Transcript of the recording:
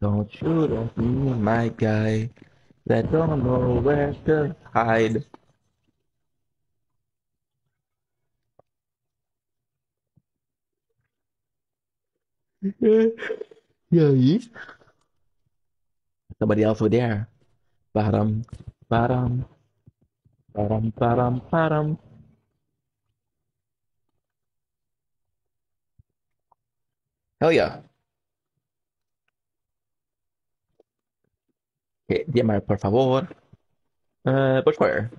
Don't shoot at me, my guy. That don't know where to hide. yeah, Somebody else over there. Bottom, bottom, bottom, bottom, bottom. Hell yeah. Eh, llámame, por favor. Uh, por Square.